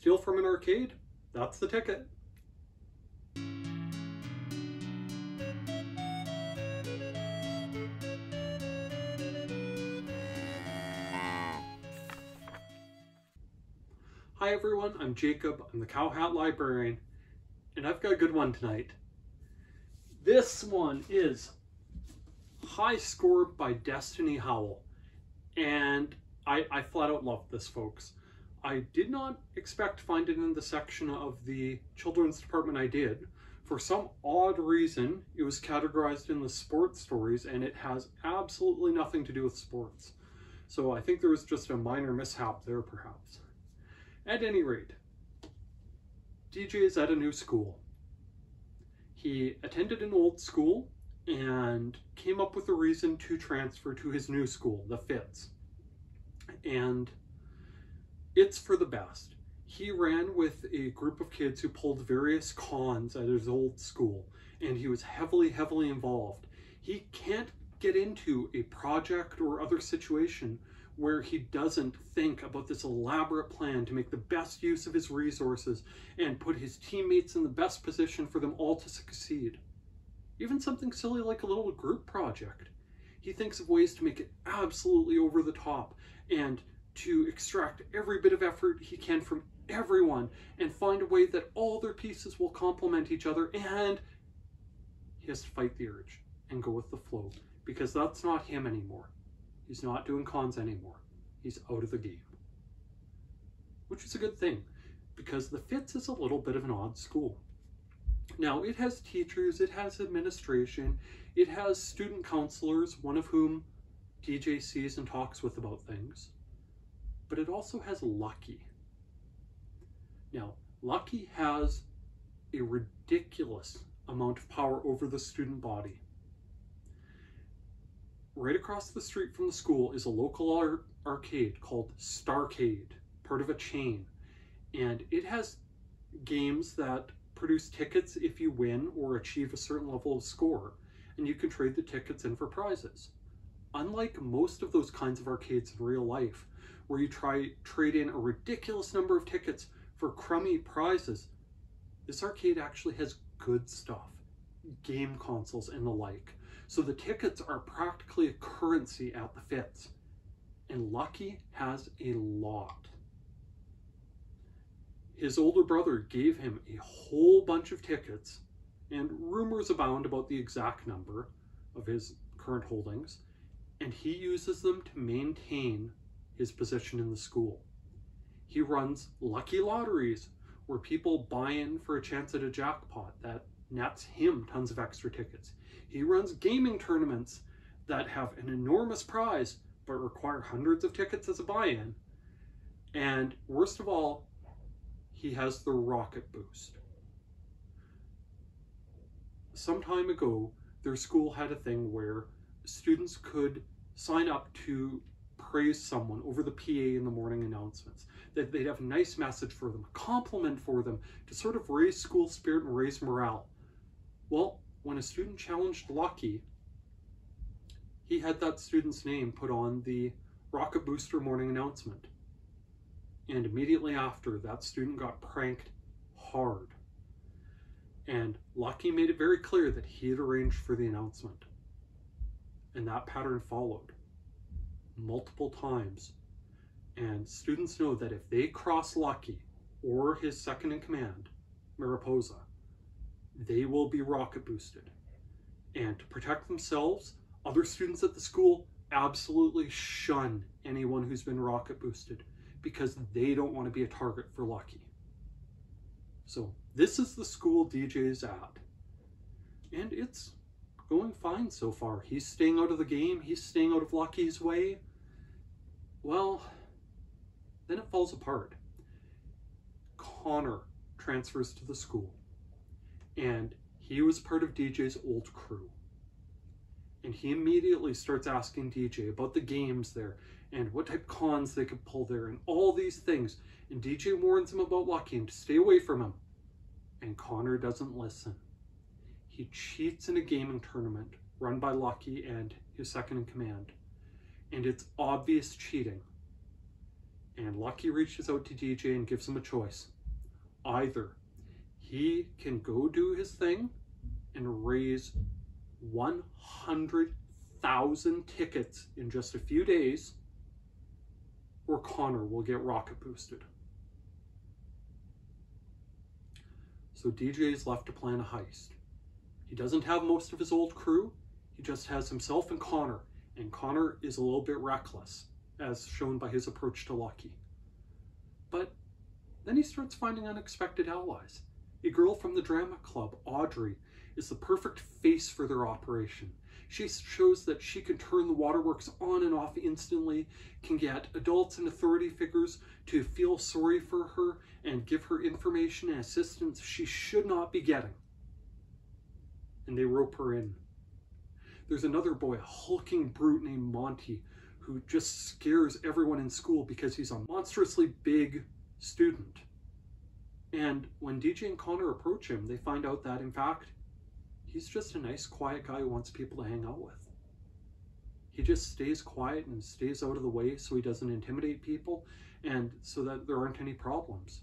Steal from an arcade? That's the ticket. Hi everyone, I'm Jacob, I'm the Cow Hat Librarian, and I've got a good one tonight. This one is High Score by Destiny Howell, and I, I flat out love this, folks. I did not expect to find it in the section of the children's department I did. For some odd reason, it was categorized in the sports stories, and it has absolutely nothing to do with sports. So I think there was just a minor mishap there, perhaps. At any rate, DJ is at a new school. He attended an old school and came up with a reason to transfer to his new school, the Fitz. And it's for the best. He ran with a group of kids who pulled various cons at his old school, and he was heavily, heavily involved. He can't get into a project or other situation where he doesn't think about this elaborate plan to make the best use of his resources and put his teammates in the best position for them all to succeed. Even something silly like a little group project. He thinks of ways to make it absolutely over the top and to extract every bit of effort he can from everyone and find a way that all their pieces will complement each other and he has to fight the urge and go with the flow because that's not him anymore. He's not doing cons anymore. He's out of the game. Which is a good thing, because the Fitz is a little bit of an odd school. Now, it has teachers, it has administration, it has student counselors, one of whom DJ sees and talks with about things, but it also has Lucky. Now, Lucky has a ridiculous amount of power over the student body right across the street from the school is a local ar arcade called Starcade, part of a chain. And it has games that produce tickets if you win or achieve a certain level of score, and you can trade the tickets in for prizes. Unlike most of those kinds of arcades in real life, where you try trade in a ridiculous number of tickets for crummy prizes, this arcade actually has good stuff, game consoles and the like. So the tickets are practically a currency at the Fitz. And Lucky has a lot. His older brother gave him a whole bunch of tickets, and rumors abound about the exact number of his current holdings, and he uses them to maintain his position in the school. He runs lucky lotteries where people buy in for a chance at a jackpot that nets him tons of extra tickets. He runs gaming tournaments that have an enormous prize but require hundreds of tickets as a buy-in. And worst of all, he has the rocket boost. Some time ago, their school had a thing where students could sign up to praise someone over the PA in the morning announcements. That they'd have a nice message for them, a compliment for them to sort of raise school spirit and raise morale. Well, when a student challenged Lucky, he had that student's name put on the Rocket Booster morning announcement. And immediately after, that student got pranked hard. And Lucky made it very clear that he had arranged for the announcement. And that pattern followed multiple times. And students know that if they cross Lucky or his second in command, Mariposa, they will be rocket boosted. And to protect themselves, other students at the school absolutely shun anyone who's been rocket boosted because they don't want to be a target for Lucky. So this is the school DJ's at. And it's going fine so far. He's staying out of the game. He's staying out of Lucky's way. Well, then it falls apart. Connor transfers to the school and he was part of DJ's old crew. And he immediately starts asking DJ about the games there and what type cons they could pull there and all these things. And DJ warns him about Lucky and to stay away from him. And Connor doesn't listen. He cheats in a gaming tournament run by Lucky and his second in command. And it's obvious cheating. And Lucky reaches out to DJ and gives him a choice. Either he can go do his thing and raise 100,000 tickets in just a few days, or Connor will get rocket boosted. So DJ is left to plan a heist. He doesn't have most of his old crew, he just has himself and Connor, and Connor is a little bit reckless, as shown by his approach to Lucky. But then he starts finding unexpected allies. A girl from the drama club, Audrey, is the perfect face for their operation. She shows that she can turn the waterworks on and off instantly, can get adults and authority figures to feel sorry for her and give her information and assistance she should not be getting. And they rope her in. There's another boy, a hulking brute named Monty, who just scares everyone in school because he's a monstrously big student. And when DJ and Connor approach him, they find out that, in fact, he's just a nice, quiet guy who wants people to hang out with. He just stays quiet and stays out of the way so he doesn't intimidate people and so that there aren't any problems.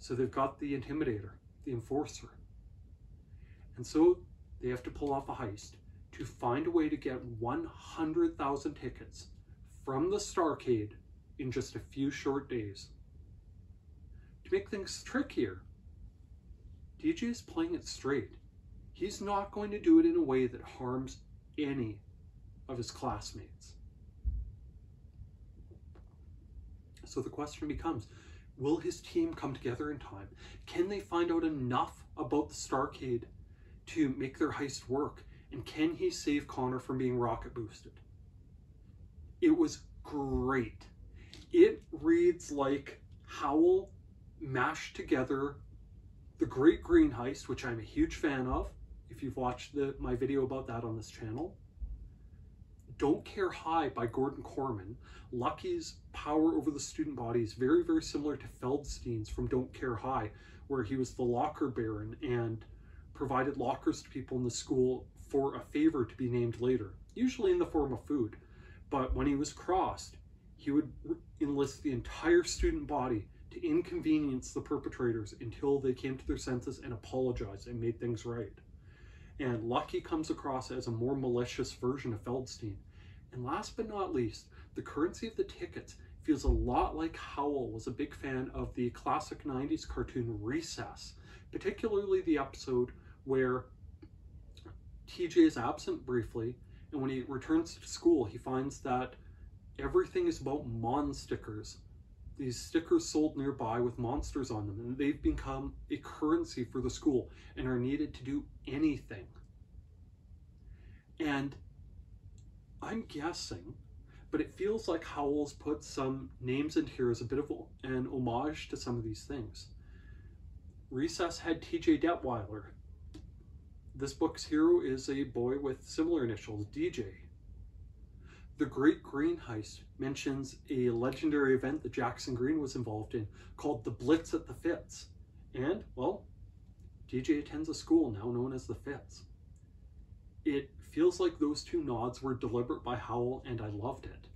So they've got the intimidator, the enforcer. And so they have to pull off a heist to find a way to get 100,000 tickets from the Starcade in just a few short days. To make things trickier, DJ is playing it straight. He's not going to do it in a way that harms any of his classmates. So the question becomes, will his team come together in time? Can they find out enough about the Starcade to make their heist work? And can he save Connor from being rocket boosted? It was great. It reads like Howell mashed together the Great Green Heist, which I'm a huge fan of, if you've watched the, my video about that on this channel. Don't Care High by Gordon Korman. Lucky's power over the student body is very, very similar to Feldstein's from Don't Care High, where he was the locker baron and provided lockers to people in the school for a favor to be named later, usually in the form of food. But when he was crossed, he would enlist the entire student body to inconvenience the perpetrators until they came to their senses and apologized and made things right. And Lucky comes across as a more malicious version of Feldstein. And last but not least, the currency of the tickets feels a lot like Howell was a big fan of the classic 90s cartoon Recess, particularly the episode where TJ is absent briefly, and when he returns to school, he finds that everything is about Mon stickers. These stickers sold nearby with monsters on them, and they've become a currency for the school and are needed to do anything. And I'm guessing, but it feels like Howells put some names in here as a bit of an homage to some of these things. Recess had TJ Detweiler, this book's hero is a boy with similar initials, DJ. The Great Green Heist mentions a legendary event that Jackson Green was involved in called the Blitz at the Fitz. And, well, DJ attends a school now known as the Fitz. It feels like those two nods were deliberate by Howell, and I loved it.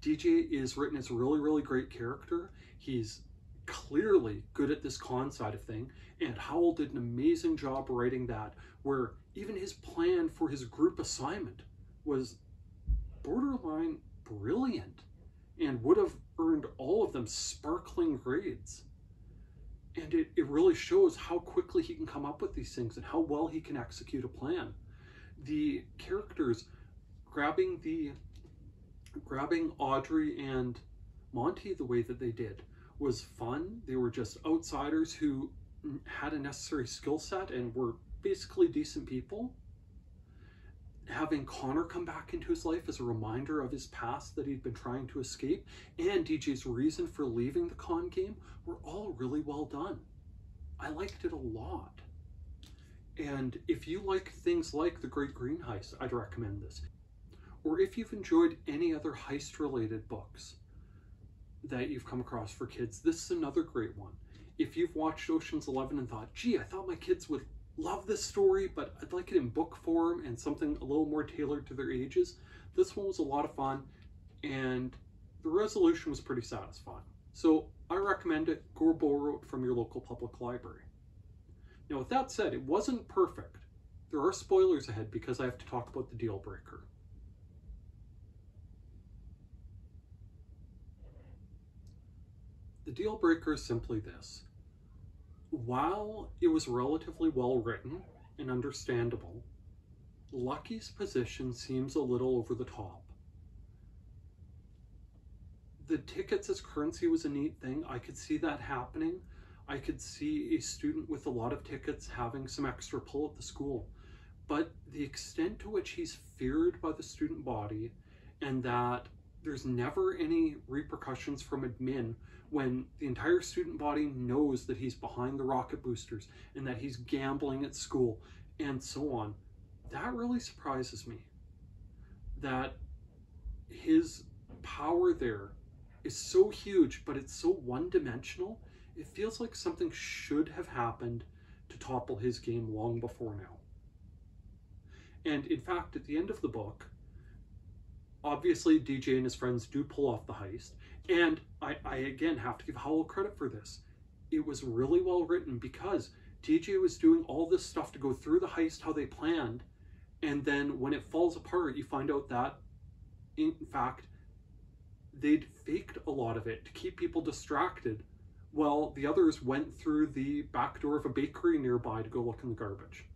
DJ is written as a really, really great character. He's clearly good at this con side of thing, and Howell did an amazing job writing that, where even his plan for his group assignment was borderline brilliant and would have earned all of them sparkling grades. And it, it really shows how quickly he can come up with these things and how well he can execute a plan. The characters grabbing the grabbing Audrey and Monty the way that they did was fun. They were just outsiders who had a necessary skill set and were basically decent people. Having Connor come back into his life as a reminder of his past that he'd been trying to escape, and DJ's reason for leaving the con game were all really well done. I liked it a lot. And if you like things like The Great Green Heist, I'd recommend this. Or if you've enjoyed any other heist related books that you've come across for kids, this is another great one. If you've watched Ocean's Eleven and thought, gee, I thought my kids would love this story, but I'd like it in book form and something a little more tailored to their ages. This one was a lot of fun, and the resolution was pretty satisfying. So I recommend it. Go borrow it from your local public library. Now, with that said, it wasn't perfect. There are spoilers ahead because I have to talk about the deal breaker. The deal breaker is simply this. While it was relatively well written and understandable, Lucky's position seems a little over the top. The tickets as currency was a neat thing. I could see that happening. I could see a student with a lot of tickets having some extra pull at the school. But the extent to which he's feared by the student body and that there's never any repercussions from admin when the entire student body knows that he's behind the rocket boosters and that he's gambling at school and so on that really surprises me that his power there is so huge, but it's so one dimensional. It feels like something should have happened to topple his game long before now. And in fact, at the end of the book, obviously DJ and his friends do pull off the heist. And I, I again have to give Howell credit for this. It was really well written because DJ was doing all this stuff to go through the heist how they planned and then when it falls apart, you find out that, in fact, they'd faked a lot of it to keep people distracted while the others went through the back door of a bakery nearby to go look in the garbage.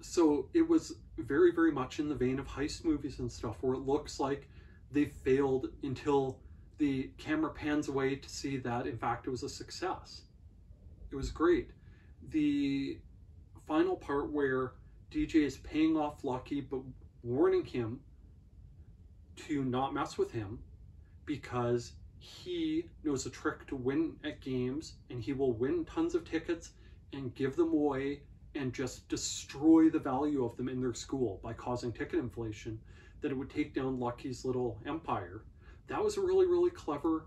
So it was very, very much in the vein of heist movies and stuff where it looks like they failed until the camera pans away to see that, in fact, it was a success. It was great. The final part where DJ is paying off Lucky but warning him to not mess with him because he knows a trick to win at games and he will win tons of tickets and give them away and just destroy the value of them in their school by causing ticket inflation that it would take down Lucky's little empire. That was a really, really clever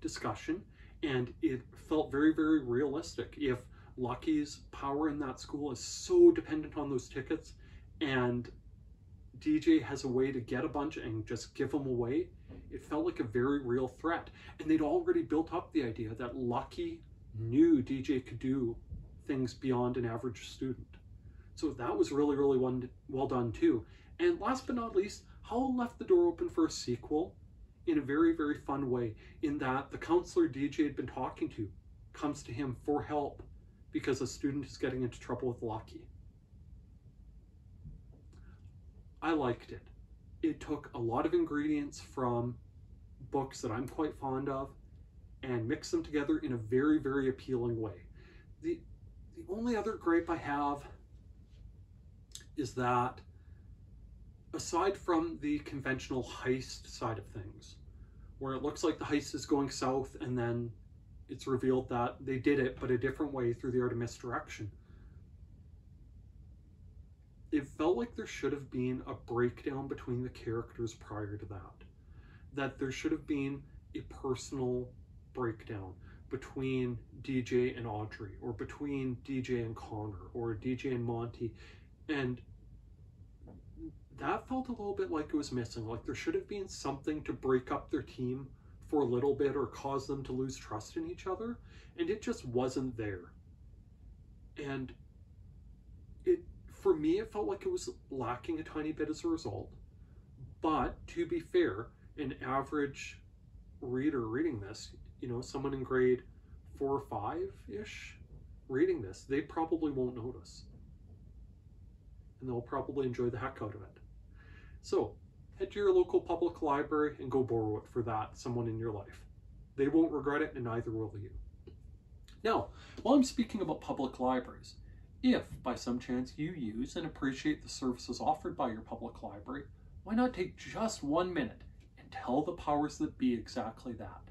discussion and it felt very, very realistic. If Lucky's power in that school is so dependent on those tickets, and DJ has a way to get a bunch and just give them away. It felt like a very real threat. And they'd already built up the idea that Lucky knew DJ could do things beyond an average student. So that was really, really one, well done too. And last but not least, Howell left the door open for a sequel in a very, very fun way, in that the counselor DJ had been talking to comes to him for help because a student is getting into trouble with Lucky. I liked it. It took a lot of ingredients from books that I'm quite fond of and mixed them together in a very, very appealing way. The, the only other gripe I have is that aside from the conventional heist side of things, where it looks like the heist is going south and then it's revealed that they did it, but a different way through the art of misdirection. It felt like there should have been a breakdown between the characters prior to that. That there should have been a personal breakdown between DJ and Audrey, or between DJ and Connor, or DJ and Monty. And that felt a little bit like it was missing. Like there should have been something to break up their team for a little bit or cause them to lose trust in each other. And it just wasn't there. And it, for me, it felt like it was lacking a tiny bit as a result. But to be fair, an average reader reading this, you know, someone in grade four or five ish reading this, they probably won't notice. And they'll probably enjoy the heck out of it. So, head to your local public library and go borrow it for that someone in your life. They won't regret it and neither will you. Now, while I'm speaking about public libraries, if by some chance you use and appreciate the services offered by your public library, why not take just one minute and tell the powers that be exactly that?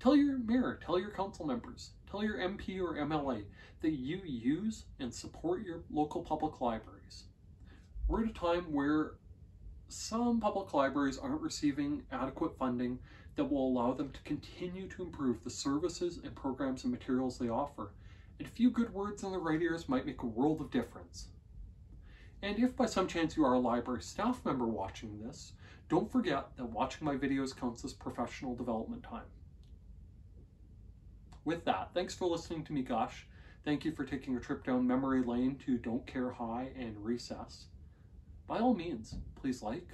Tell your mayor, tell your council members, tell your MP or MLA that you use and support your local public libraries. We're at a time where some public libraries aren't receiving adequate funding that will allow them to continue to improve the services and programs and materials they offer. And a few good words in the right ears might make a world of difference. And if by some chance you are a library staff member watching this, Don't forget that watching my videos counts as professional development time. With that, thanks for listening to me gush. Thank you for taking a trip down memory lane to Don't Care High and Recess. By all means, please like,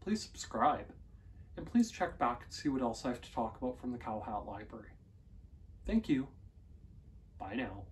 please subscribe, and please check back and see what else I have to talk about from the Cow Hat Library. Thank you. Bye now.